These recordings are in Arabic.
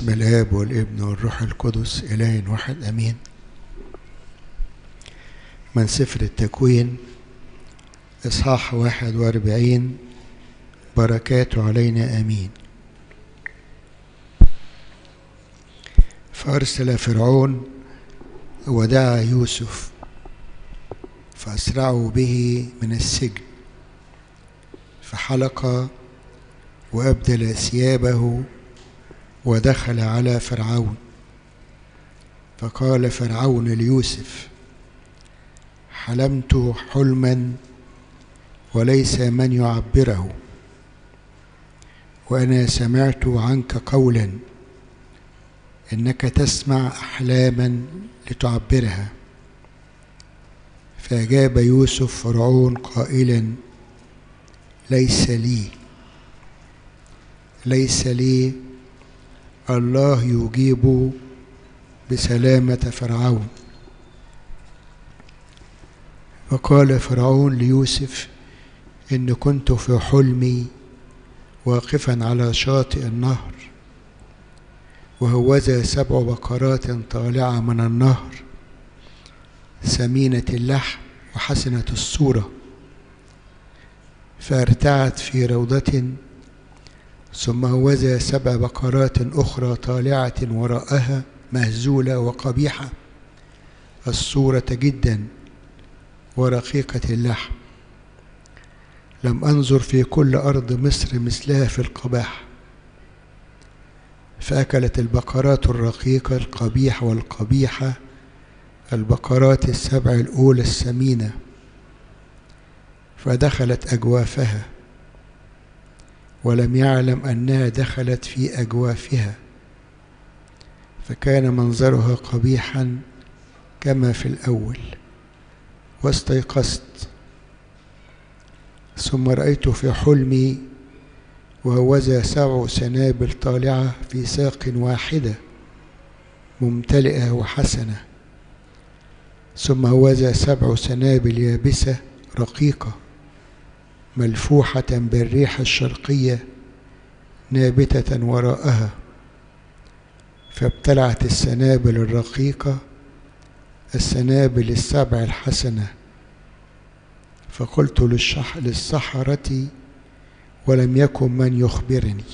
باسم الآب والابن والروح القدس إله واحد أمين. من سفر التكوين إصحاح واحد وأربعين بركاته علينا آمين. فأرسل فرعون ودعا يوسف فأسرعوا به من السجن فحلق وأبدل ثيابه ودخل على فرعون. فقال فرعون ليوسف حلمت حلما وليس من يعبره وأنا سمعت عنك قولا إنك تسمع أحلاما لتعبرها. فأجاب يوسف فرعون قائلا ليس لي ليس لي الله يجيب بسلامة فرعون. فقال فرعون ليوسف إن كنت في حلمي واقفا على شاطئ النهر وهوذا سبع بقرات طالعة من النهر سمينة اللحم وحسنة الصورة فارتعت في روضة ثم هوذا سبع بقرات أخرى طالعة وراءها مهزولة وقبيحة. الصورة جدا ورقيقة اللحم. لم أنظر في كل أرض مصر مثلها في القباح. فأكلت البقرات الرقيقة القبيح والقبيحة البقرات السبع الأولى السمينة فدخلت أجوافها. ولم يعلم أنها دخلت في أجوافها فكان منظرها قبيحا كما في الأول واستيقظت ثم رأيت في حلمي وهوذا سبع سنابل طالعة في ساق واحدة ممتلئة وحسنة ثم هوذا سبع سنابل يابسة رقيقة. ملفوحة بالريح الشرقية نابتة وراءها. فابتلعت السنابل الرقيقة السنابل السبع الحسنة. فقلت للشح للسحرة ولم يكن من يخبرني.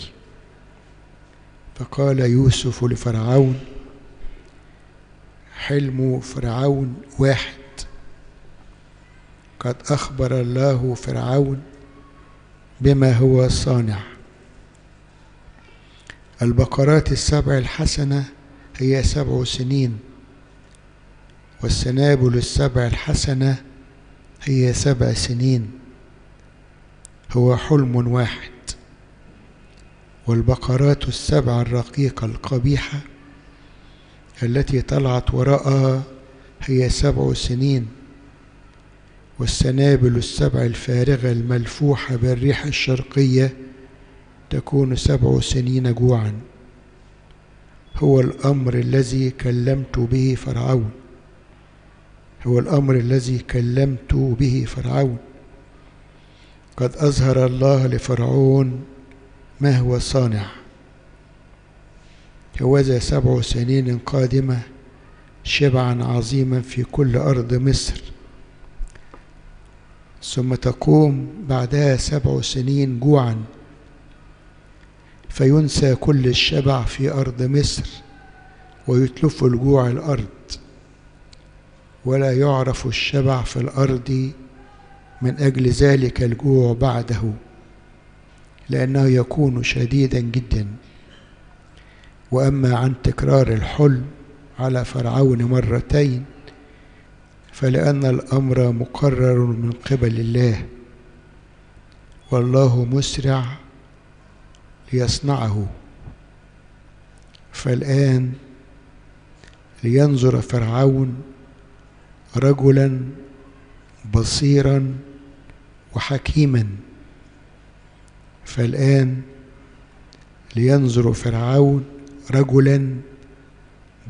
فقال يوسف لفرعون حلم فرعون واحد. قد أخبر الله فرعون بما هو صانع. البقرات السبع الحسنة هي سبع سنين والسنابل السبع الحسنة هي سبع سنين هو حلم واحد. والبقرات السبع الرقيقة القبيحة التي طلعت وراءها هي سبع سنين والسنابل السبع الفارغة الملفوحة بالريح الشرقية تكون سبع سنين جوعا. هو الأمر الذي كلمت به فرعون. هو الأمر الذي كلمت به فرعون. قد أظهر الله لفرعون ما هو صانع. هوذا سبع سنين قادمة شبعا عظيما في كل أرض مصر. ثم تقوم بعدها سبع سنين جوعا فينسى كل الشبع في أرض مصر ويتلف الجوع الأرض ولا يعرف الشبع في الأرض من أجل ذلك الجوع بعده لأنه يكون شديدا جدا. وأما عن تكرار الحلم على فرعون مرتين فلأن الأمر مقرر من قبل الله والله مسرع ليصنعه. فالآن لينظر فرعون رجلا بصيرا وحكيما. فالآن لينظر فرعون رجلا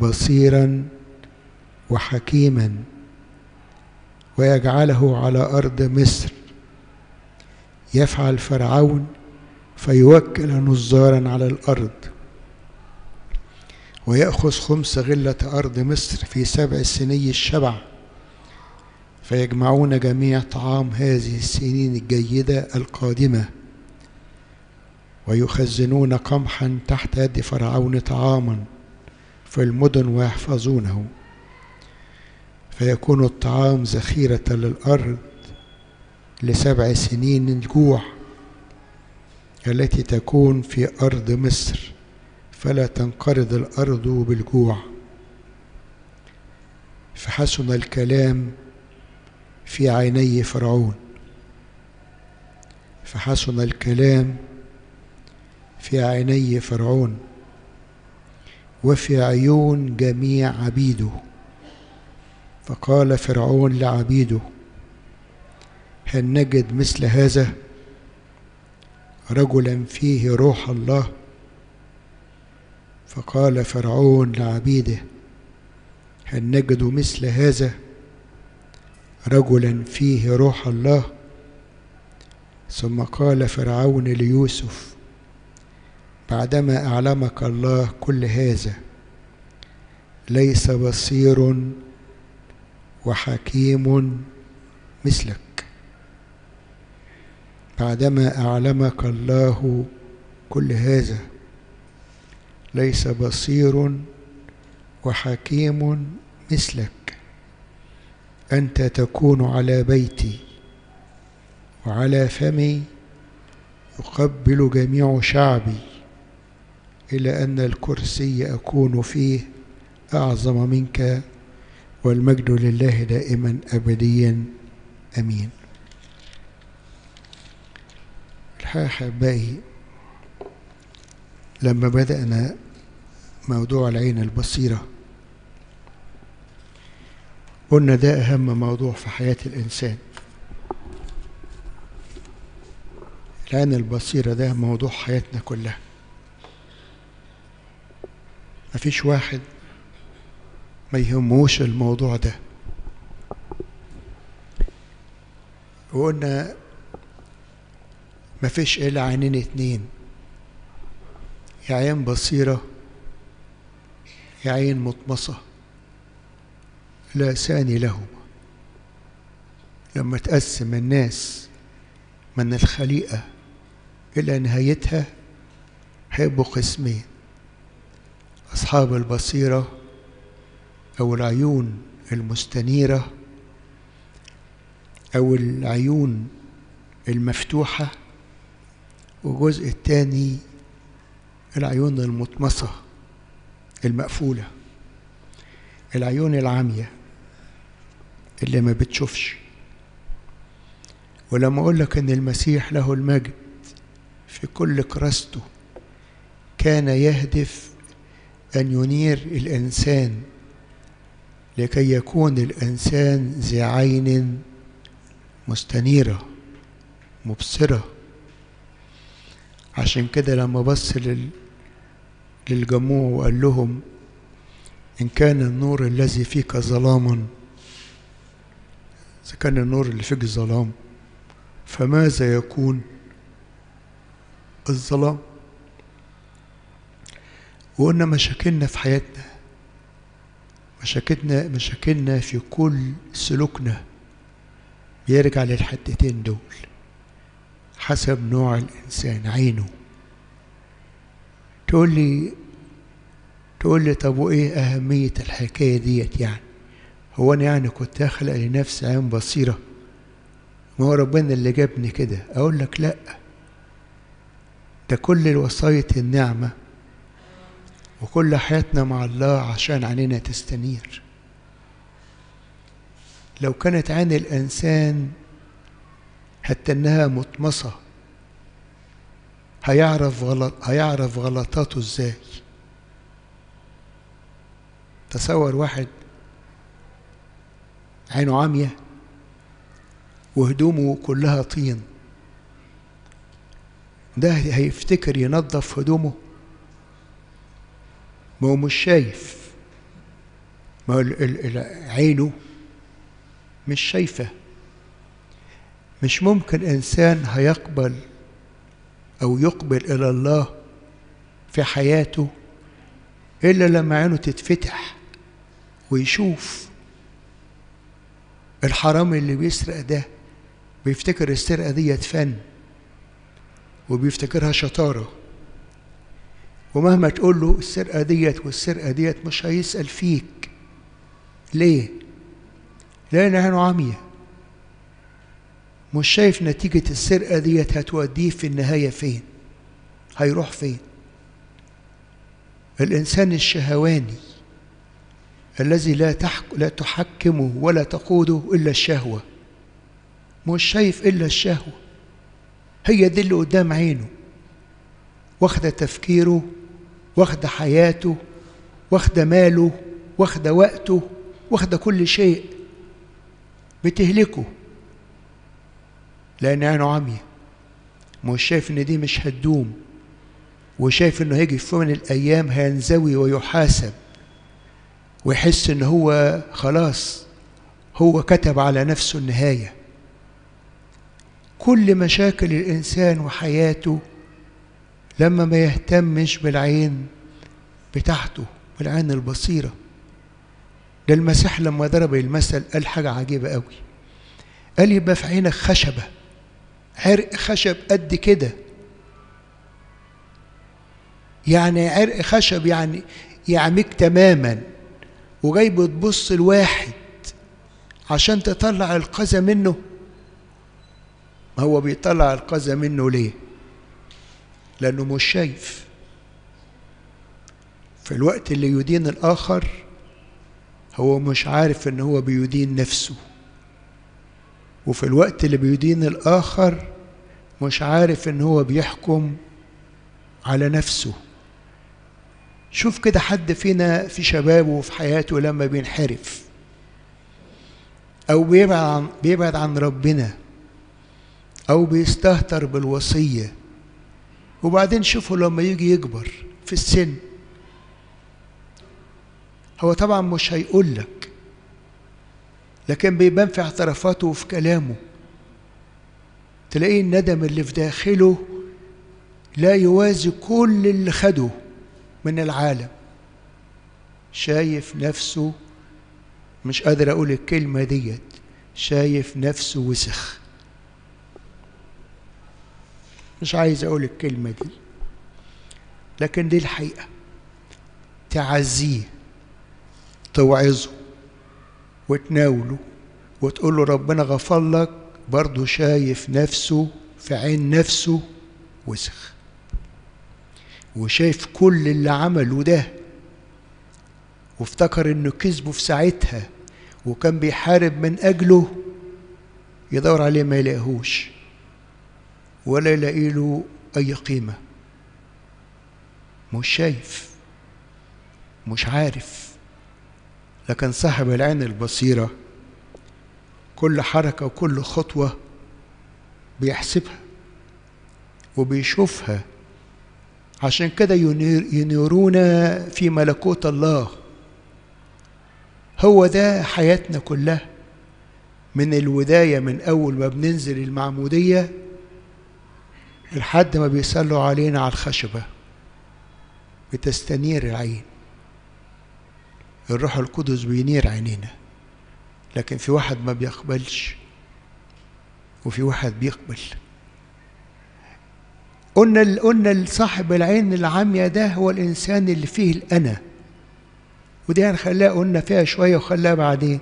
بصيرا وحكيما. ويجعله على أرض مصر. يفعل فرعون فيوكل نظارا على الأرض. ويأخذ خمس غلة أرض مصر في سبع سني الشبع. فيجمعون جميع طعام هذه السنين الجيدة القادمة. ويخزنون قمحا تحت يد فرعون طعاما في المدن ويحفظونه. فيكون الطعام ذخيرة للأرض لسبع سنين الجوع التي تكون في أرض مصر فلا تنقرض الأرض بالجوع. فحسن الكلام في عيني فرعون. فحسن الكلام في عيني فرعون وفي عيون جميع عبيده. فقال فرعون لعبيده هل نجد مثل هذا؟ رجلا فيه روح الله. فقال فرعون لعبيده هل نجد مثل هذا؟ رجلا فيه روح الله. ثم قال فرعون ليوسف بعدما أعلمك الله كل هذا ليس بصير وحكيم مثلك. بعدما أعلمك الله كل هذا ليس بصير وحكيم مثلك. أنت تكون على بيتي وعلى فمي يقبل جميع شعبي إلى أن الكرسي أكون فيه أعظم منك والمجد لله دائما أبديا. أمين. الحقيقة أحبائي لما بدأنا موضوع العين البصيرة قلنا ده أهم موضوع في حياة الإنسان. العين البصيرة ده موضوع حياتنا كلها. مفيش واحد ما يهموش الموضوع ده. وقلنا مفيش إلا عينين اتنين. يا عين بصيرة يا عين مطمسة. لا ثاني لهما. لما تقسم الناس من الخليقة إلى نهايتها هيبقوا قسمين. أصحاب البصيرة أو العيون المستنيرة أو العيون المفتوحة والجزء الثاني العيون المطمسة المقفولة العيون العامية اللي ما بتشوفش. ولما أقول لك إن المسيح له المجد في كل كراسته كان يهدف أن ينير الإنسان لكي يكون الإنسان ذي عين مستنيرة مبصرة. عشان كده لما بص لل... للجموع وقال لهم إن كان النور الذي فيك ظلاما إذا كان النور اللي فيك ظلام فماذا يكون الظلام؟ وقلنا مشاكلنا في حياتنا. مشاكلنا مشاكلنا في كل سلوكنا بيرجع للحتتين دول حسب نوع الإنسان عينه. تقول لي تقول لي طب وإيه أهمية الحكاية ديت يعني؟ هو أنا يعني كنت أخلق لنفسي عين بصيرة ما هو ربنا اللي جابني كده؟ أقول لك لأ. ده كل الوصاية النعمة وكل حياتنا مع الله عشان عينينا تستنير. لو كانت عين الإنسان حتى إنها مطمسة هيعرف غلط هيعرف غلطاته إزاي؟ تصور واحد عينه عامية وهدومه كلها طين. ده هيفتكر ينظف هدومه ما هو مش شايف. ما هو عينه مش شايفة. مش ممكن إنسان هيقبل أو يقبل إلى الله في حياته إلا لما عينه تتفتح ويشوف. الحرامي اللي بيسرق ده بيفتكر السرقة ديت فن وبيفتكرها شطارة. ومهما تقول له السرقة ديت والسرقة ديت مش هيسأل فيك. ليه؟ لأن عينه عمية. مش شايف نتيجة السرقة ديت هتوديه في النهاية فين؟ هيروح فين؟ الإنسان الشهواني الذي لا تحك... لا تحكمه ولا تقوده إلا الشهوة. مش شايف إلا الشهوة. هي دي اللي قدام عينه. واخدة تفكيره واخدة حياته واخدة ماله واخدة وقته واخدة كل شيء. بتهلكه. لأن عينه عمية. مش شايف إن دي مش هتدوم. وشايف إنه هيجي في من الأيام هينزوي ويحاسب. ويحس إن هو خلاص هو كتب على نفسه النهاية. كل مشاكل الإنسان وحياته لما ما يهتمش بالعين بتاعته بالعين البصيرة. ده المسيح لما ضرب المثل قال حاجة عجيبة قوي. قال يبقى في عينك خشبة. عرق خشب قد كده. يعني عرق خشب يعني يعميك تماما وجاي بتبص لواحد عشان تطلع القذى منه. ما هو بيطلع القذى منه ليه؟ لأنه مش شايف. في الوقت اللي يدين الآخر هو مش عارف إن هو بيدين نفسه. وفي الوقت اللي بيدين الآخر مش عارف إن هو بيحكم على نفسه. شوف كده حد فينا في شبابه وفي حياته لما بينحرف أو بيبعد عن, بيبعد عن ربنا أو بيستهتر بالوصية. وبعدين شوفوا لما يجي يكبر في السن. هو طبعا مش هيقول لك لكن بيبان في اعترافاته وفي كلامه. تلاقيه الندم اللي في داخله لا يوازي كل اللي خده من العالم. شايف نفسه مش قادر أقول الكلمة ديت شايف نفسه وسخ. مش عايز أقول الكلمة دي لكن دي الحقيقة. تعزيه توعظه وتناوله وتقول له ربنا غفر لك برضه شايف نفسه في عين نفسه وسخ. وشايف كل اللي عمله ده وافتكر إنه كذبه في ساعتها وكان بيحارب من أجله يدور عليه ما يلاقيهوش. ولا يلاقي له أي قيمة. مش شايف مش عارف. لكن صاحب العين البصيرة كل حركة وكل خطوة بيحسبها وبيشوفها. عشان كده ينير ينيرون في ملكوت الله. هو ده حياتنا كلها. من الوداية من أول ما بننزل المعمودية لحد ما بيصلوا علينا على الخشبة. بتستنير العين. الروح القدس بينير عينينا. لكن في واحد ما بيقبلش وفي واحد بيقبل. قلنا قلنا صاحب العين العامية ده هو الإنسان اللي فيه الأنا. ودي هنخليها قلنا فيها شوية وخليها بعدين.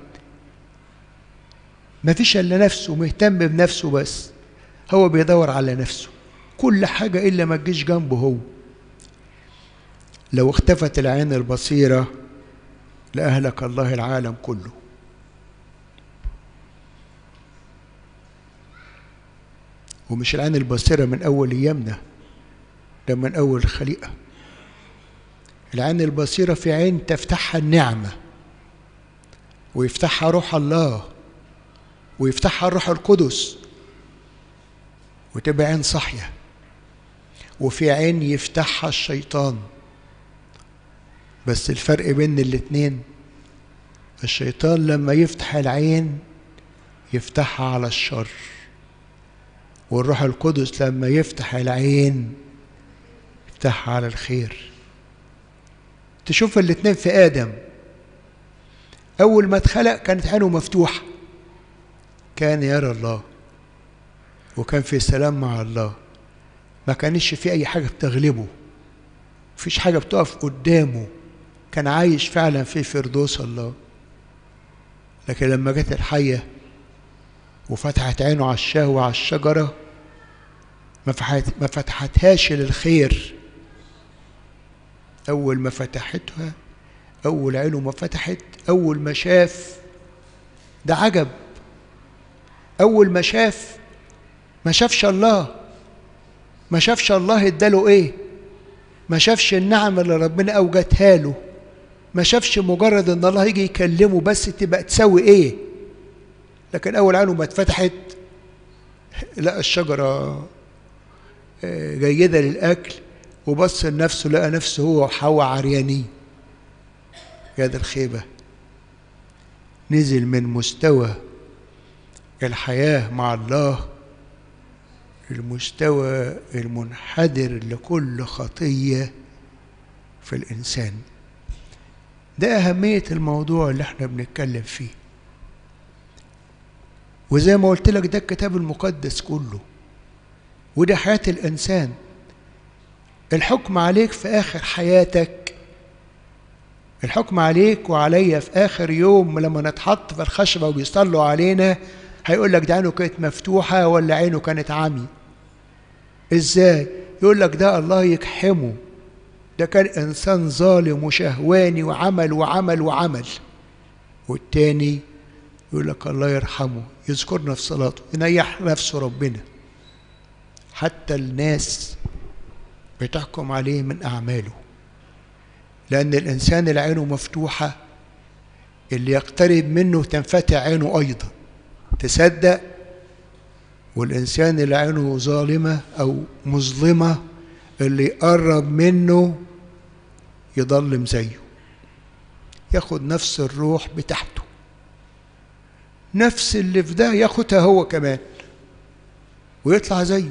ما فيش إلا نفسه مهتم بنفسه بس. هو بيدور على نفسه. كل حاجة إلا ما تجيش جنبه هو. لو اختفت العين البصيرة لأهلك الله العالم كله. ومش العين البصيرة من أول أيامنا ده من أول الخليقة العين البصيرة في عين تفتحها النعمة ويفتحها روح الله ويفتحها الروح القدس وتبقى عين صحية. وفي عين يفتحها الشيطان. بس الفرق بين الاتنين الشيطان لما يفتح العين يفتحها على الشر والروح القدس لما يفتح العين يفتحها على الخير. تشوف الاتنين في آدم. أول ما اتخلق كانت عينه مفتوحة. كان يرى الله وكان في سلام مع الله. ما كانش في أي حاجة بتغلبه. مفيش حاجة بتقف قدامه. كان عايش فعلا في فردوس الله. لكن لما جت الحية وفتحت عينه على الشهوة على الشجرة ما ما فتحتهاش للخير. أول ما فتحتها أول عينه ما فتحت أول ما شاف ده عجب. أول ما شاف ما شافش الله. ما شافش الله اداله إيه؟ ما شافش النعم اللي ربنا أوجدها له. ما شافش مجرد إن الله يجي يكلمه بس تبقى تسوي إيه؟ لكن اول عينه ما اتفتحت. لقى الشجرة جيدة للأكل وبص لنفسه لقى نفسه هو وحواء عريانين يا ده الخيبة. نزل من مستوى الحياة مع الله. المستوى المنحدر لكل خطية في الإنسان. ده أهمية الموضوع اللي إحنا بنتكلم فيه. وزي ما قلت لك ده الكتاب المقدس كله وده حياة الإنسان. الحكم عليك في آخر حياتك الحكم عليك وعليا في آخر يوم لما نتحط في الخشبة وبيصلوا علينا هيقول لك ده عينه كانت مفتوحة ولا عينه كانت عمي إزاي؟ يقول لك ده الله يكحمه. ده كان إنسان ظالم وشهواني وعمل وعمل وعمل. والتاني يقول لك الله يرحمه يذكرنا في صلاته ينيح نفسه ربنا. حتى الناس بتحكم عليه من أعماله. لأن الإنسان اللي عينه مفتوحة اللي يقترب منه تنفتح عينه أيضا. تصدق والإنسان اللي عينه ظالمة أو مظلمة اللي يقرب منه يضلم زيه ياخد نفس الروح بتاعته. نفس اللي في ده ياخدها هو كمان ويطلع زيه.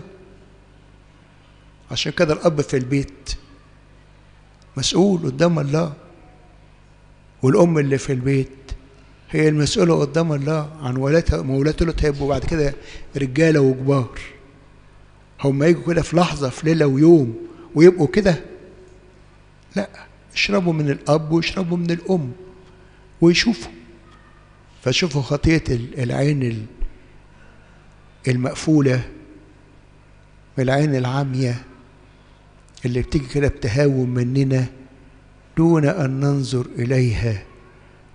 عشان كده الأب في البيت مسؤول قدام الله والأم اللي في البيت هي المسؤولة قدام الله عن ولادها ولاده اللي هيبقوا بعد كده رجالة وكبار. هم يجوا كده في لحظة في ليلة ويوم ويبقوا كده. لا اشربوا من الأب ويشربوا من الأم ويشوفوا. فشوفوا خطية العين المقفولة من العين العامية اللي بتيجي كده بتهاون مننا دون أن ننظر إليها.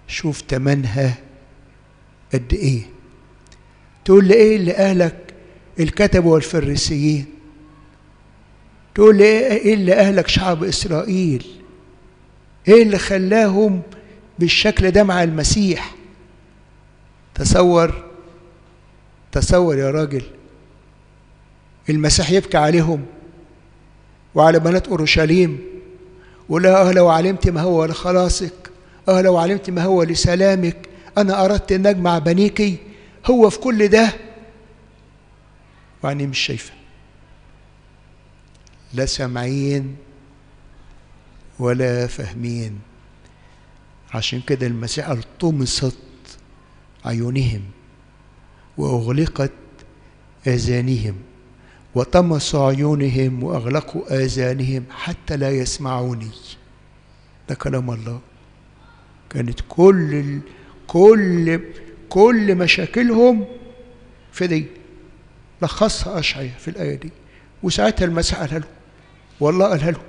شوف تمنها قد إيه. تقول لي إيه اللي أهلك الكتبة والفريسيين؟ تقول لي إيه اللي أهلك شعب إسرائيل؟ إيه اللي خلاهم بالشكل ده مع المسيح؟ تصور تصور يا راجل. المسيح يبكي عليهم وعلى بنات أورشليم ولا آه لو علمت ما هو لخلاصك أه لو علمت ما هو لسلامك أنا أردت ان اجمع بنيكي. هو في كل ده؟ وعني مش شايفة. لا سامعين ولا فاهمين. عشان كده المسيح قال طمست عيونهم وأغلقت آذانهم وطمسوا عيونهم وأغلقوا آذانهم حتى لا يسمعوني. ده كلام الله. كانت كل. كل كل مشاكلهم في دي. لخصها أشعية في الآية دي. وساعتها المسيح قالها له. والله قالها له.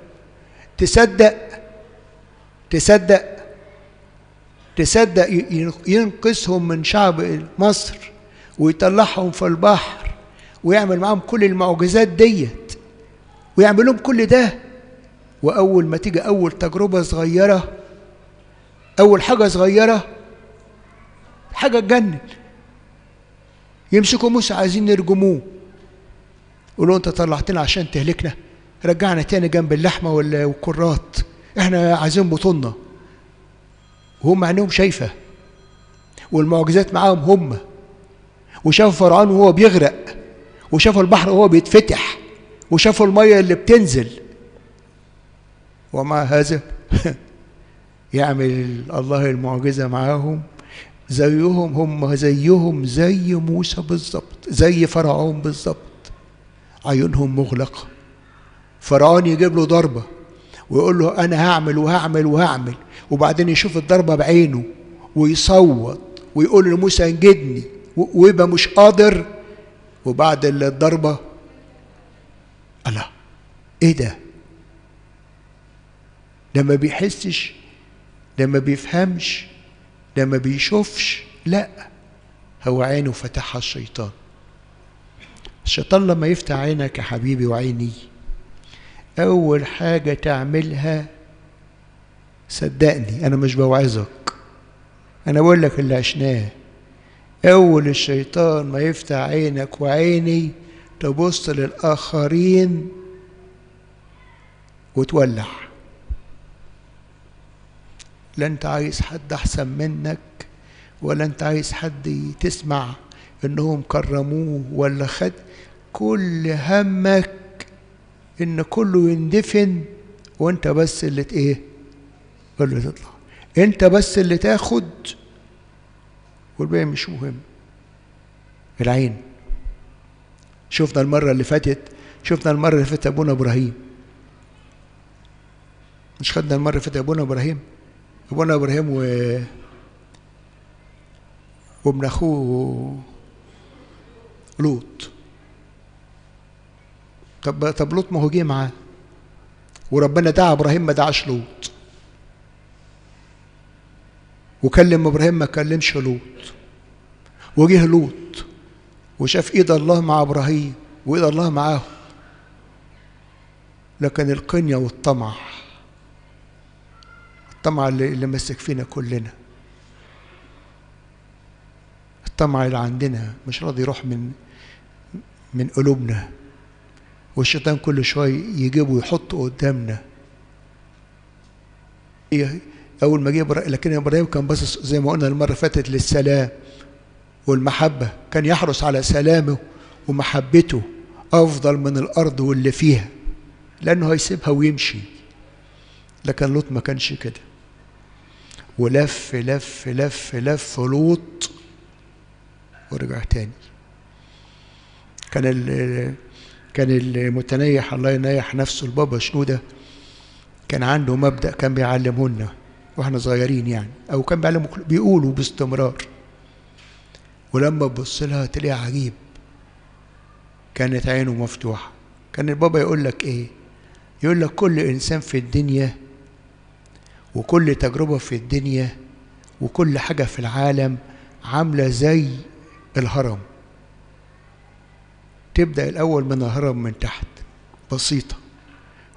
تصدق تصدق تصدق ينقذهم من شعب مصر ويطلعهم في البحر ويعمل معاهم كل المعجزات ديت ويعمل لهم كل ده. وأول ما تيجي أول تجربة صغيرة أول حاجة صغيرة حاجة تجنن يمسكوا موسى عايزين يرجموه. يقولوا أنت طلعتنا عشان تهلكنا. رجعنا تاني جنب اللحمة والكرات. إحنا عايزين بطولنا وهم عينيهم شايفة. والمعجزات معاهم هم. وشافوا فرعون وهو بيغرق. وشافوا البحر وهو بيتفتح. وشافوا المية اللي بتنزل. ومع هذا؟ يعمل الله المعجزة معاهم. زيهم هم زيهم زي موسى بالظبط زي فرعون بالظبط عيونهم مغلقة. فرعون يجيب له ضربة ويقول له أنا هعمل وهعمل وهعمل وبعدين يشوف الضربة بعينه ويصوت ويقول لموسى انجدني ويبقى مش قادر. وبعد الضربة الله إيه ده؟ ده ما بيحسش ده ما بيفهمش ده ما بيشوفش لا هو عينه فتحها الشيطان. الشيطان لما يفتح عينك يا حبيبي وعيني أول حاجة تعملها صدقني أنا مش بوعظك أنا بقول لك اللي عشناه. أول الشيطان ما يفتح عينك وعيني تبص للآخرين وتولع. لا أنت عايز حد أحسن منك ولا أنت عايز حد تسمع إنهم كرموه ولا خد. كل همك إن كله يندفن وأنت بس اللي إيه؟ اللي تطلع. أنت بس اللي تاخد والباقي مش مهم. العين. شفنا المرة اللي فاتت شفنا المرة اللي فاتت أبونا إبراهيم. مش خدنا المرة اللي فاتت أبونا إبراهيم؟ أبونا إبراهيم و وابن أخوه لوط. طب طب لوط ما هو جه معاه. وربنا دعا إبراهيم ما دعاش لوط. وكلم إبراهيم ما كلمش لوط. وجه لوط وشاف إيد الله مع إبراهيم وإيد الله معاه لكن القنية والطمع الطمع اللي, اللي مسك فينا كلنا. الطمع اللي عندنا مش راضي يروح من من قلوبنا. والشيطان كل شوية يجيبه ويحطه قدامنا. أول ما جه لكن إبراهيم كان باصص زي ما قلنا المرة اللي فاتت للسلام والمحبة. كان يحرص على سلامه ومحبته أفضل من الأرض واللي فيها لأنه هيسيبها ويمشي. لكن لوط ما كانش كده. ولف لف لف لف لوط. ورجع تاني. كان كان المتنيح الله ينيح نفسه البابا شنودة. كان عنده مبدأ كان بيعلمه لنا وإحنا صغيرين يعني. أو كان بيعلمه بيقولوا باستمرار. ولما تبص لها تلاقيها عجيب. كانت عينه مفتوحة. كان البابا يقول لك إيه؟ يقول لك كل إنسان في الدنيا وكل تجربة في الدنيا وكل حاجة في العالم عاملة زي الهرم. تبدأ الأول من الهرم من تحت بسيطة.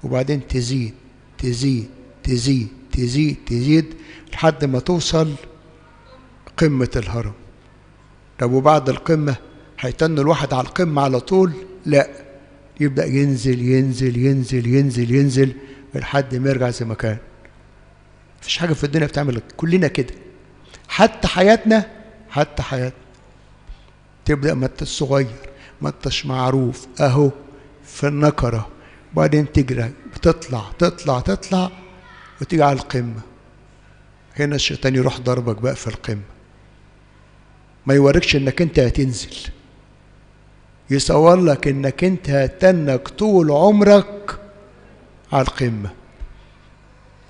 وبعدين تزيد تزيد تزيد تزيد تزيد لحد ما توصل قمة الهرم. طب وبعد القمة هيتن الواحد على القمة على طول لا يبدأ ينزل ينزل ينزل ينزل ينزل لحد ما يرجع زي ما كان. مفيش حاجة في الدنيا بتعمل كلنا كده. حتى حياتنا حتى حياتنا. تبدأ ما انتش صغير ما انتش معروف اهو في النكرة. وبعدين تجري بتطلع تطلع تطلع وتيجي على القمة. هنا الشيطان يروح ضربك بقى في القمة. ما يوريكش انك انت هتنزل. يصور لك انك انت هتنك طول عمرك على القمة.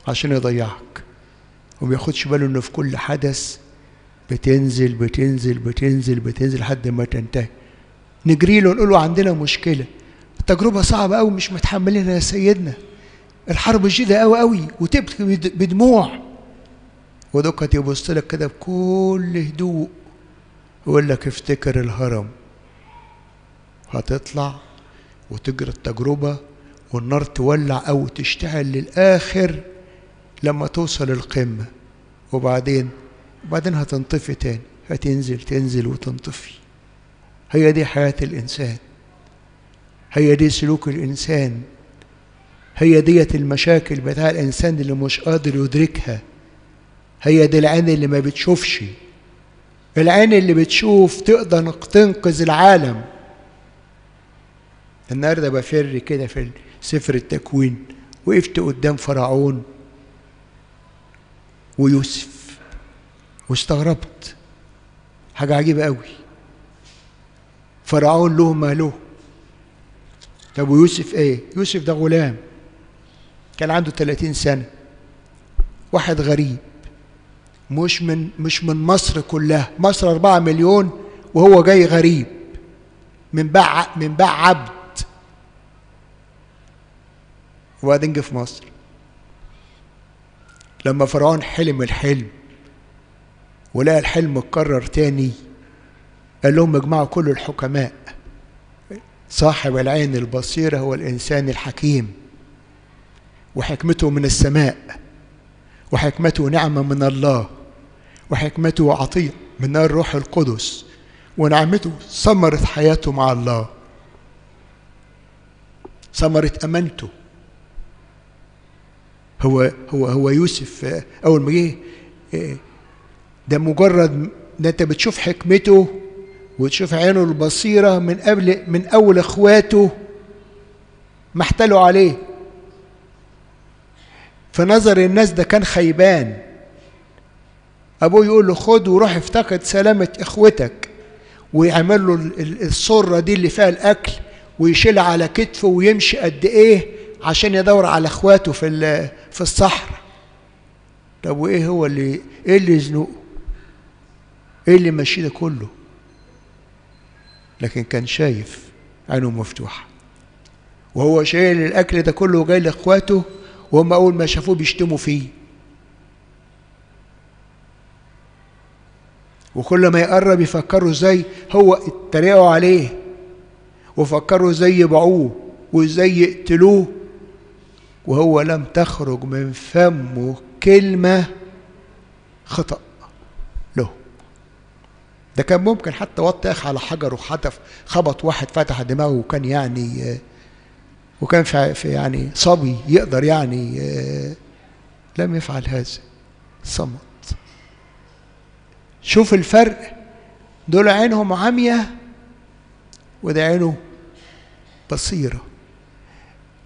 عشان يضيعك. وما ياخدش باله إنه في كل حدث بتنزل بتنزل بتنزل بتنزل لحد ما تنتهي. نجري له نقول له عندنا مشكلة. التجربة صعبة قوي مش متحملينها يا سيدنا. الحرب شديدة قوي قوي وتبكي بدموع. ودكت يبص لك كده بكل هدوء. يقول لك افتكر الهرم. هتطلع وتجري التجربة والنار تولع أو تشتعل للآخر. لما توصل القمة وبعدين وبعدين هتنطفي تاني هتنزل تنزل وتنطفي. هي دي حياة الإنسان. هي دي سلوك الإنسان. هي ديت المشاكل بتاع الإنسان اللي مش قادر يدركها. هي دي العين اللي ما بتشوفش. العين اللي بتشوف تقدر تنقذ العالم. النهارده بفر كده في سفر التكوين وقفت قدام فرعون. ويوسف. واستغربت. حاجة عجيبة قوي فرعون له ما له طب ويوسف إيه؟ يوسف ده غلام. كان عنده 30 سنة. واحد غريب. مش من مش من مصر كلها. مصر 4 مليون وهو جاي غريب. من باع من باع عبد. وبعدين جه في مصر. لما فرعون حلم الحلم ولقى الحلم اتكرر تاني قال لهم اجمعوا كل الحكماء صاحب العين البصيرة هو الإنسان الحكيم وحكمته من السماء وحكمته نعمة من الله وحكمته عطية من الروح القدس ونعمته ثمرة حياته مع الله ثمرة أمانته هو هو هو يوسف أول ما جه ده مجرد ده أنت بتشوف حكمته وتشوف عينه البصيرة من قبل من أول إخواته ما احتلوا عليه. في نظر الناس ده كان خيبان. أبوه يقول له خد وروح افتقد سلامة إخوتك ويعمل له السرة دي اللي فيها الأكل ويشيلها على كتفه ويمشي قد إيه. عشان يدور على إخواته في في الصحراء طب وإيه هو اللي إيه اللي يزنقه؟ إيه اللي ماشي ده كله؟ لكن كان شايف عينه مفتوحة وهو شايل الأكل ده كله جاي لإخواته وهم أول ما شافوه بيشتموا فيه وكل ما يقرب يفكروا إزاي هو اتريقوا عليه وفكروا إزاي يبيعوه وإزاي يقتلوه وهو لم تخرج من فمه كلمة خطأ له. ده كان ممكن حتى وطيخ على حجر وحتف خبط واحد فتح دماغه وكان يعني وكان في يعني صبي يقدر يعني لم يفعل هذا. صمت. شوف الفرق. دول عينهم عمية وده عينه بصيرة.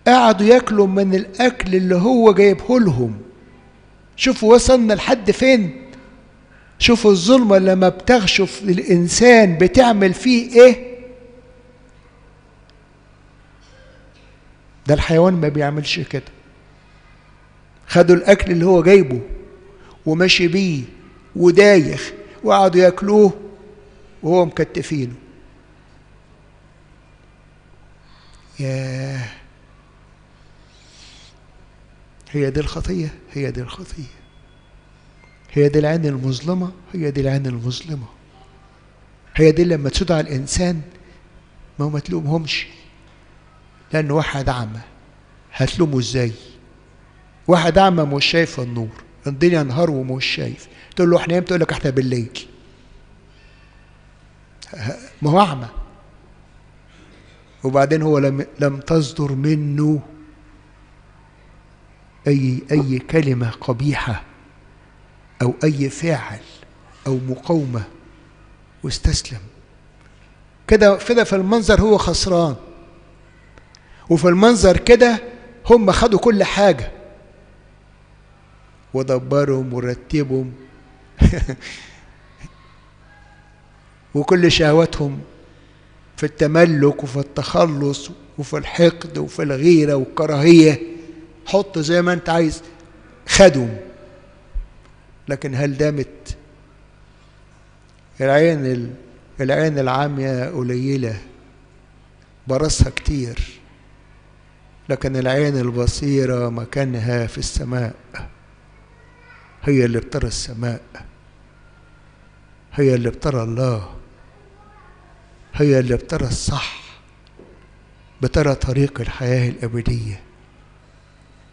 قعدوا ياكلوا من الأكل اللي هو جايبه لهم. شوفوا وصلنا لحد فين؟ شوفوا الظلمة لما بتغشف الإنسان بتعمل فيه إيه؟ ده الحيوان ما بيعملش كده. خدوا الأكل اللي هو جايبه وماشي بيه ودايخ وقعدوا ياكلوه وهو مكتفينه. ياه. هي دي الخطية هي دي الخطية. هي دي العين المظلمة هي دي العين المظلمة. هي دي لما تدعى الإنسان ما هو ما تلومهمش. لأن واحد أعمى هتلومه إزاي؟ واحد أعمى مش شايف النور الدنيا نهار ومش شايف. تقول له إحنا إمتى؟ يقول لك إحنا بالليل. ما هو أعمى. وبعدين هو لم لم تصدر منه أي أي كلمة قبيحة أو أي فعل أو مقاومة واستسلم. كده كده في المنظر هو خسران. وفي المنظر كده هم خدوا كل حاجة. ودبرهم ورتبهم. وكل شهواتهم في التملك وفي التخلص وفي الحقد وفي الغيرة والكراهية. حط زي ما انت عايز. خدهم. لكن هل دامت العين العين العامية قليلة. برصها كتير. لكن العين البصيرة مكانها في السماء. هي اللي بترى السماء. هي اللي بترى الله. هي اللي بترى الصح. بترى طريق الحياة الأبدية.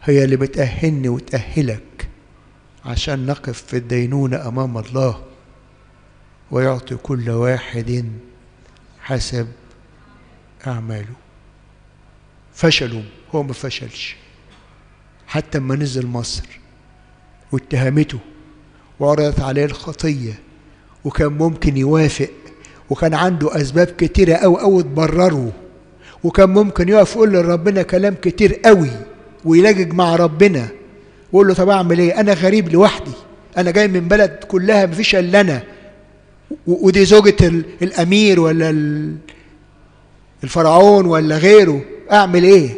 هي اللي بتأهلني وتأهلك عشان نقف في الدينونة أمام الله ويعطي كل واحد حسب أعماله. فشلوا هو ما فشلش. حتى ما نزل مصر واتهمته وعرضت عليه الخطية وكان ممكن يوافق وكان عنده أسباب كتيرة أوي أوي تبرره وكان ممكن يقف يقول لربنا كلام كتير قوي ويلاجج مع ربنا. ويقول له طب أعمل إيه؟ أنا غريب لوحدي. أنا جاي من بلد كلها مفيش إلا أنا. ودي زوجة ال- الأمير ولا ال- الفرعون ولا غيره. أعمل إيه؟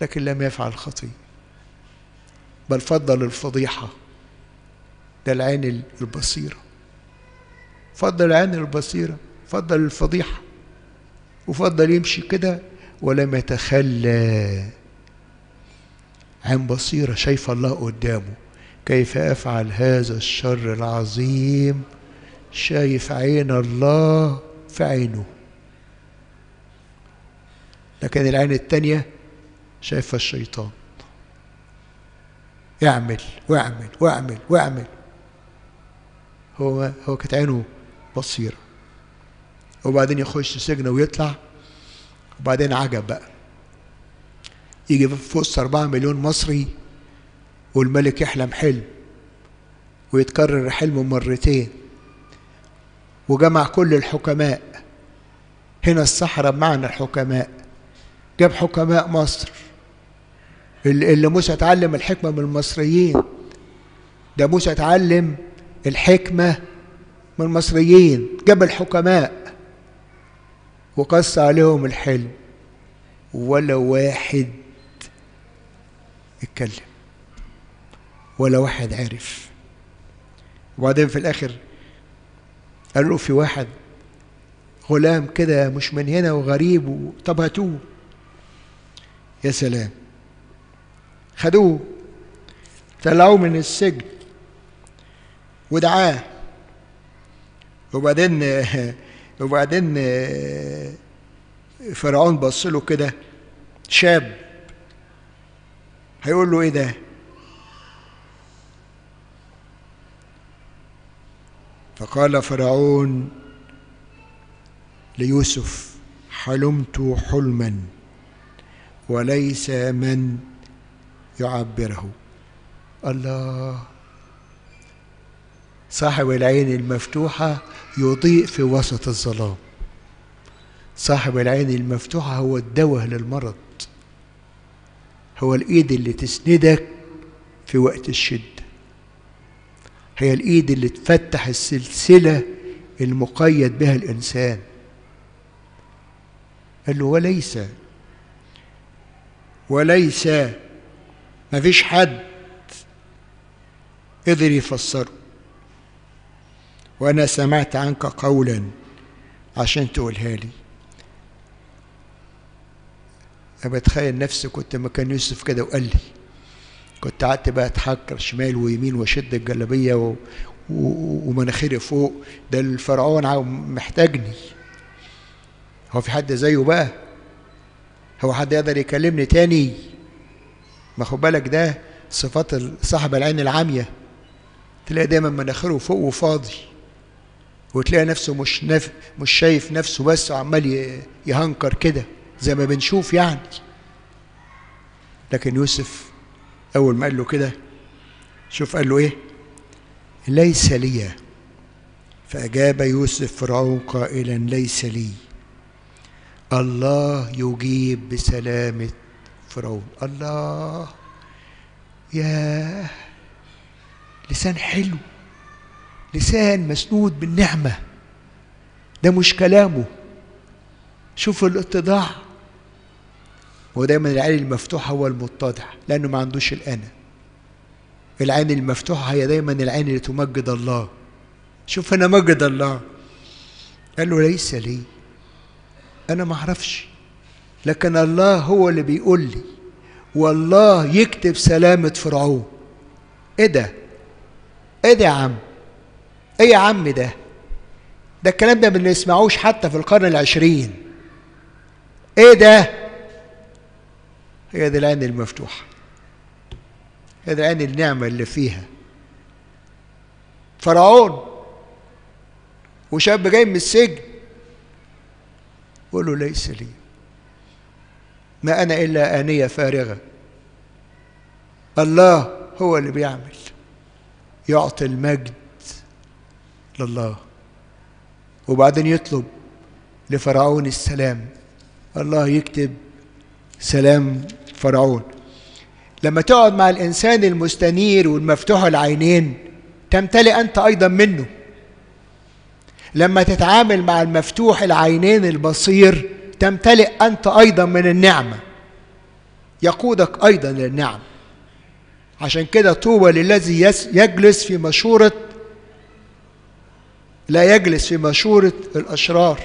لكن لم يفعل خطية بل فضل الفضيحة. ده العين البصيرة. فضل العين البصيرة. فضل الفضيحة. وفضل يمشي كده ولم يتخلى. عين بصيرة شايف الله قدامه. كيف أفعل هذا الشر العظيم؟ شايف عين الله في عينه. لكن العين التانية شايفة الشيطان. اعمل واعمل واعمل واعمل. هو هو كانت عينه بصيرة. وبعدين يخش سجن ويطلع. وبعدين عجب بقى. يجي في وسط أربعة مليون مصري والملك يحلم حلم ويتكرر الحلم مرتين وجمع كل الحكماء. هنا الصحراء بمعنى الحكماء. جاب حكماء مصر. اللي اللي موسى اتعلم الحكمة من المصريين. ده موسى اتعلم الحكمة من المصريين. جاب الحكماء. وقص عليهم الحلم. ولا واحد اتكلم. ولا واحد عرف. وبعدين في الآخر قال له في واحد غلام كده مش من هنا وغريب طب هاتوه. يا سلام. خدوه طلعوه من السجن ودعاه. وبعدين وبعدين فرعون بص له كده شاب. هيقول له إيه ده؟ فقال فرعون ليوسف حلمت حلما وليس من يعبره. الله. صاحب العين المفتوحة يضيء في وسط الظلام. صاحب العين المفتوحة هو الدواء للمرض. هو الإيد اللي تسندك في وقت الشدة. هي الإيد اللي تفتح السلسلة المقيد بها الإنسان. قال له وليس وليس ما فيش حد قدر يفسره. وأنا سمعت عنك قولا عشان تقولها لي. أنا بتخيل نفسي كنت مكان يوسف كده وقال لي كنت قعدت بقى أتحكر شمال ويمين وأشد الجلابية و... و... ومناخيري فوق. ده الفرعون محتاجني. هو في حد زيه بقى؟ هو حد يقدر يكلمني تاني؟ ما خد بالك ده صفات صاحب العين العامية. تلاقي دايما مناخيره فوق وفاضي. وتلاقي نفسه مش نف... مش شايف نفسه بس وعمال يهنكر كده زي ما بنشوف يعني. لكن يوسف أول ما قال له كده شوف قال له إيه؟ ليس لي. فأجاب يوسف فرعون قائلا ليس لي. الله يجيب بسلامة فرعون. الله يا لسان حلو. لسان مسنود بالنعمة. ده مش كلامه. شوف الاتضاع. هو دايما العين المفتوحة هو المتضع لأنه ما عندوش الأنا العين المفتوحة هي دايما العين اللي تمجد الله. شوف أنا مجد الله. قال له ليس لي. أنا ما أعرفش. لكن الله هو اللي بيقول لي. والله يكتب سلامة فرعون. إيه ده؟ إيه ده يا عم؟ إيه يا عم ده؟ ده الكلام ده ما بنسمعوش حتى في القرن العشرين. إيه ده؟ هي دي العين المفتوحة. هي دي العين النعمة اللي فيها. فرعون وشاب جاي من السجن. يقول له ليس لي. ما أنا إلا آنية فارغة. الله هو اللي بيعمل. يعطي المجد. لله. وبعدين يطلب لفرعون السلام. الله يكتب سلام فرعون. لما تقعد مع الإنسان المستنير والمفتوح العينين تمتلئ أنت أيضا منه. لما تتعامل مع المفتوح العينين البصير تمتلئ أنت أيضا من النعمة. يقودك أيضا للنعم. عشان كده طوبى للذي يجلس في مشورة لا يجلس في مشورة الأشرار.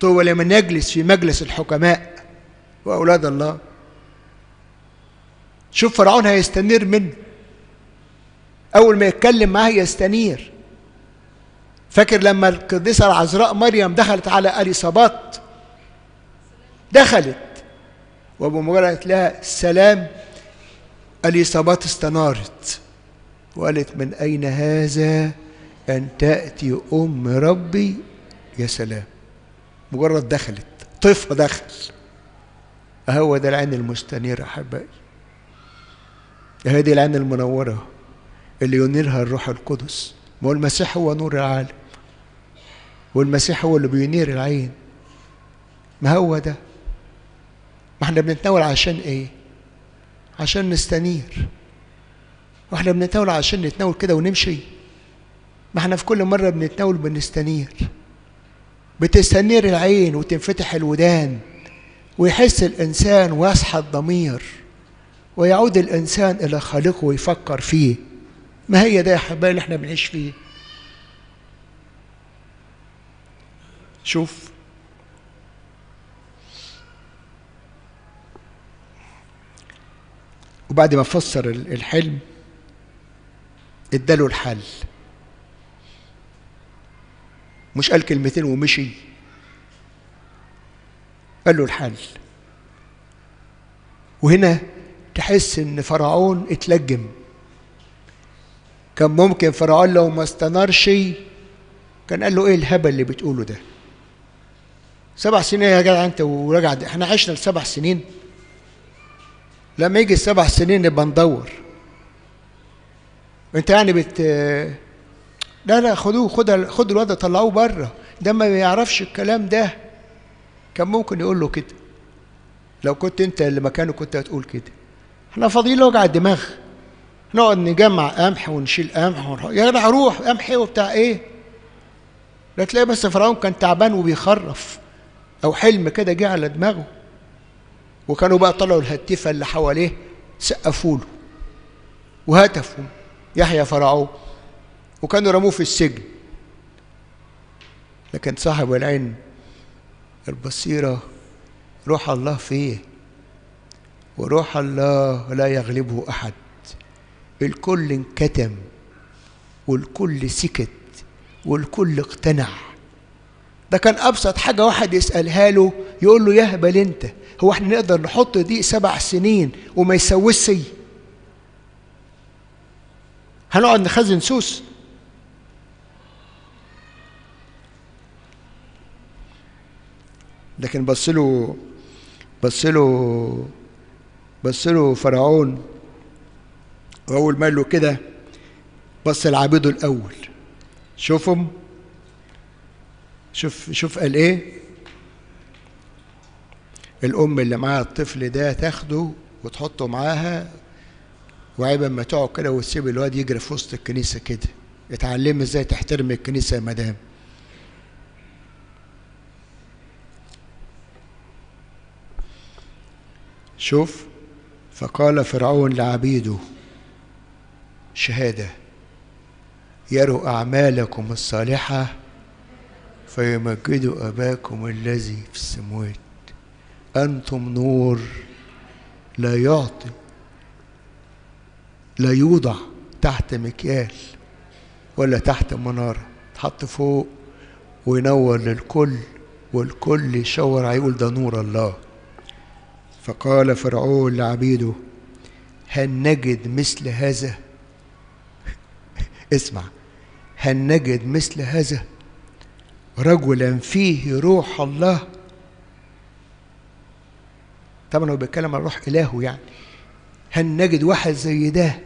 طوبى لمن يجلس في مجلس الحكماء وأولاد الله. شوف فرعون هيستنير منه. أول ما يتكلم معاه يستنير. فاكر لما القديسة العذراء مريم دخلت على أليصابات دخلت. وبمجرد لها السلام أليصابات استنارت. وقالت من أين هذا؟ أن تأتي أم ربي يا سلام. مجرد دخلت طفل دخل. هو ده العين المستنيرة أحبائي هذه العين المنورة اللي ينيرها الروح القدس. ما هو المسيح هو نور العالم. والمسيح هو اللي بينير العين. ما هو ده؟ ما إحنا بنتناول عشان إيه؟ عشان نستنير. وإحنا بنتناول عشان نتناول كده ونمشي. ما إحنا في كل مرة بنتناول بنستنير بتستنير العين وتنفتح الودان ويحس الإنسان ويصحى الضمير ويعود الإنسان إلى خالقه ويفكر فيه. ما هي ده يا حبايبي اللي إحنا بنعيش فيه؟ شوف. وبعد ما فسر الحلم اداله الحل. مش قال كلمتين ومشي. قال له الحل. وهنا تحس إن فرعون اتلجم. كان ممكن فرعون لو ما استنارش كان قال له إيه الهبل اللي بتقوله ده؟ سبع سنين يا جدع أنت ورجع ده. إحنا عشنا السبع سنين. لما يجي السبع سنين نبقى ندور. أنت يعني بت لا لا خدوه خد خد الواد طلعوه بره. ده ما يعرفش الكلام ده. كان ممكن يقول له كده. لو كنت انت اللي مكانه كنت هتقول كده. إحنا فاضيين وجع الدماغ. نقعد نجمع قمح ونشيل قمح ونروح يا جدع روح قمح إيه وبتاع إيه. لا تلاقي بس فرعون كان تعبان وبيخرف. أو حلم كده جه على دماغه. وكانوا بقى طلعوا الهتيفه اللي حواليه سقفوا له وهتفوا. يحيى فرعون. وكانوا رموه في السجن. لكن صاحب العين البصيرة روح الله فيه وروح الله لا يغلبه أحد. الكل انكتم والكل سكت والكل اقتنع. ده كان أبسط حاجة واحد يسألها له يقول له يهبل أنت هو إحنا نقدر نحط دي سبع سنين وما يسويش هنقعد نخزن سوس؟ لكن بص له بص له بص له فرعون وأول ما قال له كده بص لعبيده الأول. شوفهم. شوف شوف قال إيه؟ الأم اللي معاها الطفل ده تاخده وتحطه معاها وعيب اما تقعد كده وتسيب الواد يجري في وسط الكنيسة كده. اتعلمي إزاي تحترم الكنيسة يا مدام. شوف. فقال فرعون لعبيده شهادة يروا أعمالكم الصالحة فيمجدوا أباكم الذي في السموات. أنتم نور لا يعطي لا يوضع تحت مكيال ولا تحت منارة. تحط فوق وينور للكل والكل يشاور هيقول ده نور الله. فقال فرعون لعبيده هل نجد مثل هذا؟ اسمع هل نجد مثل هذا؟ رجلا فيه روح الله. طبعا هو بيتكلم عن روح إلهه يعني. هل نجد واحد زي ده؟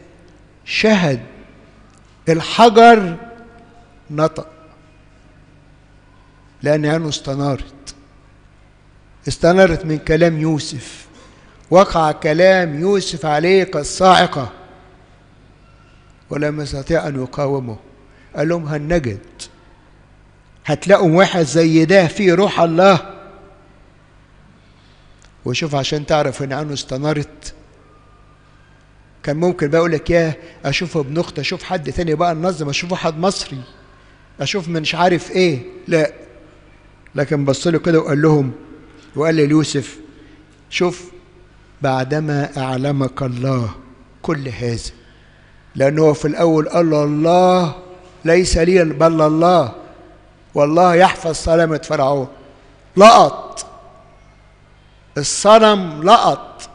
شهد. الحجر نطق. لأن عينه استنارت. استنارت من كلام يوسف. وقع كلام يوسف عليه كالصاعقة. ولم يستطيع أن يقاومه. قال لهم هنجد هتلاقوا واحد زي ده فيه روح الله. وشوف عشان تعرف إن عنه استنارت كان ممكن بقى لك يا أشوف ابن أخت أشوف حد تاني بقى ننظم أشوف واحد مصري. أشوف مش عارف إيه. لا. لكن بص له كده وقال لهم وقال ليوسف شوف بعدما أعلمك الله كل هذا. لأنه في الأول قال له الله ليس لي بل الله. والله يحفظ سلامة فرعون. لقط. الصنم لقط.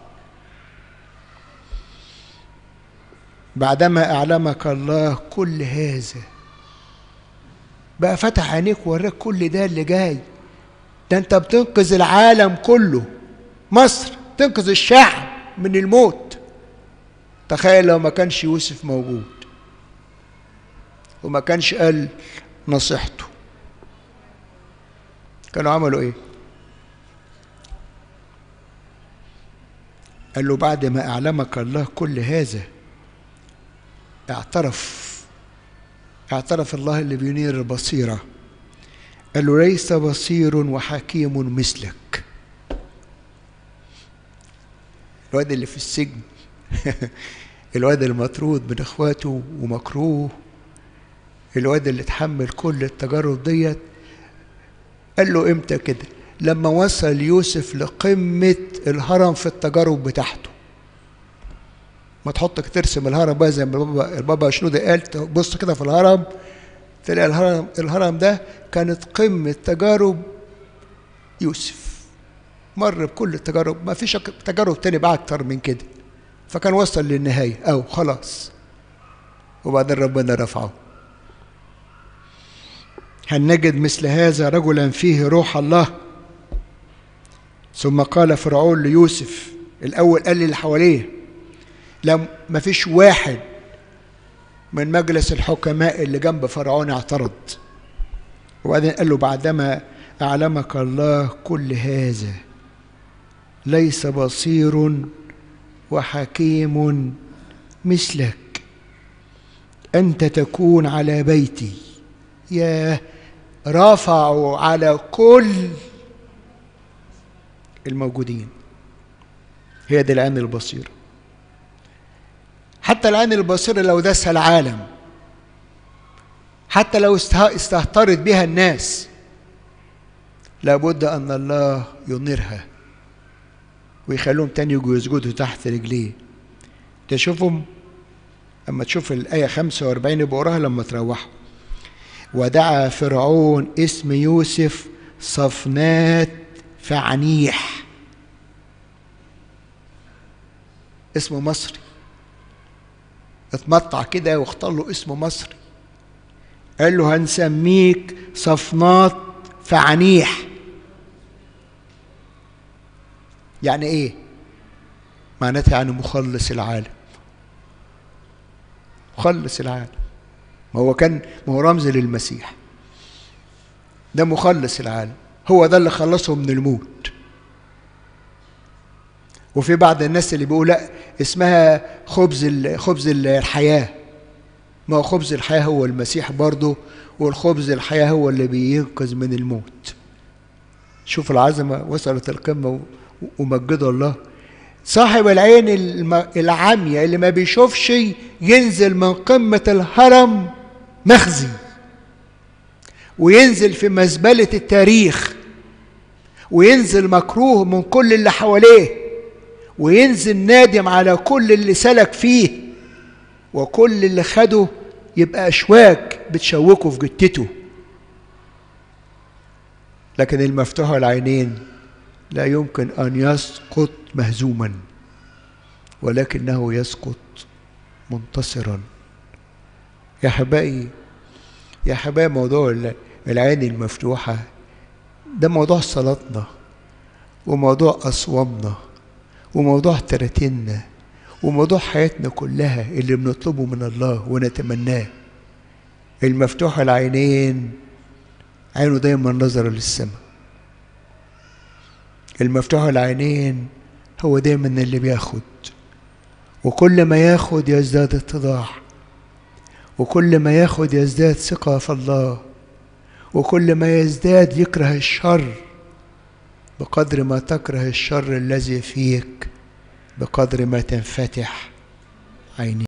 بعدما أعلمك الله كل هذا. بقى فتح عينيك وراك كل ده اللي جاي. ده أنت بتنقذ العالم كله. مصر. تنقذ الشعب من الموت. تخيل لو ما كانش يوسف موجود وما كانش قال نصيحته. كانوا عملوا إيه؟ قال له بعد ما أعلمك الله كل هذا اعترف اعترف الله اللي بينير البصيرة. قال له ليس بصير وحكيم مثلك. الواد اللي في السجن. الواد المطرود من اخواته ومكروه. الواد اللي اتحمل كل التجارب ديت. قال له إمتى كده؟ لما وصل يوسف لقمة الهرم في التجارب بتاعته. ما تحطك ترسم الهرم بقى زي ما البابا البابا شنودة قال. بص كده في الهرم. تلاقي الهرم الهرم ده كانت قمة تجارب يوسف. مر بكل التجارب. ما فيش تجارب تاني بقى أكتر من كده. فكان وصل للنهاية. أو خلاص. وبعدين ربنا رفعه. هل نجد مثل هذا رجلا فيه روح الله؟ ثم قال فرعون ليوسف. الأول قال للي حواليه. لم ما فيش واحد من مجلس الحكماء اللي جنب فرعون اعترض. وبعدين قال له بعدما أعلمك الله كل هذا. ليس بصير وحكيم مثلك. أنت تكون على بيتي. يا رفعوا على كل الموجودين. هي دي العين البصيرة حتى العين البصيرة لو دسها العالم. حتى لو استهترت بها الناس. لابد أن الله ينيرها. ويخلوهم تاني يجوا يسجدوا تحت رجليه. تشوفهم أما تشوف الآية 45 يبقى وراها لما تروحوا. ودعا فرعون اسم يوسف صفنات فعنيح. اسمه مصري. اتمطع كده واختار له اسم مصري. قال له هنسميك صفنات فعنيح. يعني إيه؟ معناتها يعني مخلص العالم. مخلص العالم. ما هو كان ما هو رمز للمسيح. ده مخلص العالم. هو ده اللي خلصهم من الموت. وفي بعض الناس اللي بيقول لا اسمها خبز خبز الحياة. ما هو خبز الحياة هو المسيح برضه والخبز الحياة هو اللي بينقذ من الموت. شوف العظمة وصلت القمة ومجدوا الله. صاحب العين العامية اللي ما بيشوفش ينزل من قمة الهرم مخزي وينزل في مزبلة التاريخ وينزل مكروه من كل اللي حواليه وينزل نادم على كل اللي سلك فيه وكل اللي خده يبقى أشواك بتشوكه في جتته لكن المفتوح العينين لا يمكن أن يسقط مهزوما ولكنه يسقط منتصرا. يا حبايبي يا حبايبي موضوع العين المفتوحة ده موضوع صلاتنا وموضوع أصوامنا وموضوع تراتيننا وموضوع حياتنا كلها اللي بنطلبه من الله ونتمناه. المفتوح العينين عينه دايما نظرة للسماء. المفتوح العينين هو دايما اللي بياخد. وكل ما ياخد يزداد اتضاع. وكل ما ياخد يزداد ثقة في الله. وكل ما يزداد يكره الشر. بقدر ما تكره الشر الذي فيك بقدر ما تنفتح عينيك.